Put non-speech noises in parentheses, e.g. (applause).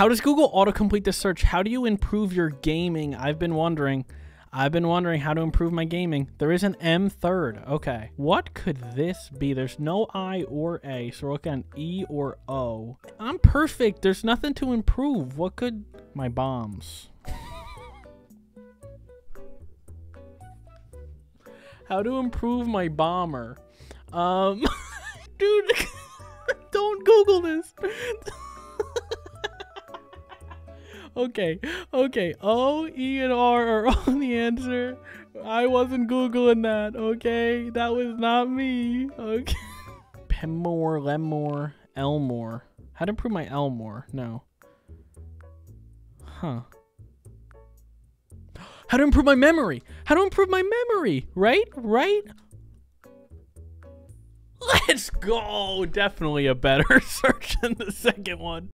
How does Google autocomplete the search? How do you improve your gaming? I've been wondering. I've been wondering how to improve my gaming. There is an M third. Okay. What could this be? There's no I or A, so we're looking at E or O. I'm perfect. There's nothing to improve. What could... My bombs. how to improve my bomber. Um... (laughs) Dude, (laughs) don't Google this. Okay, okay. O, E, and R are (laughs) all the answer. I wasn't Googling that, okay? That was not me, okay? Pemmore, Lemore, Elmore. How to improve my Elmore? No. Huh. How to improve my memory? How to improve my memory? Right? Right? Let's go! Definitely a better (laughs) search than the second one.